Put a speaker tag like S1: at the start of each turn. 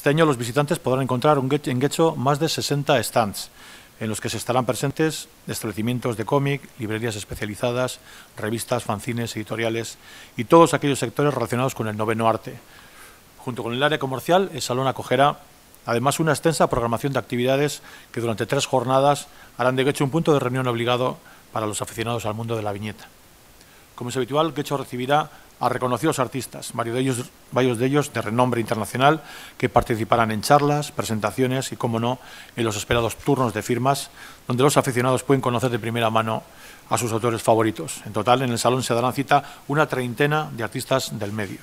S1: Este año los visitantes podrán encontrar en Guecho más de 60 stands, en los que se estarán presentes establecimientos de cómic, librerías especializadas, revistas, fanzines, editoriales y todos aquellos sectores relacionados con el noveno arte. Junto con el área comercial, el salón acogerá además una extensa programación de actividades que durante tres jornadas harán de Guecho un punto de reunión obligado para los aficionados al mundo de la viñeta. Como es habitual, Guecho recibirá a reconocidos artistas, varios de, ellos, varios de ellos de renombre internacional, que participarán en charlas, presentaciones y, como no, en los esperados turnos de firmas, donde los aficionados pueden conocer de primera mano a sus autores favoritos. En total, en el salón se darán cita una treintena de artistas del medio.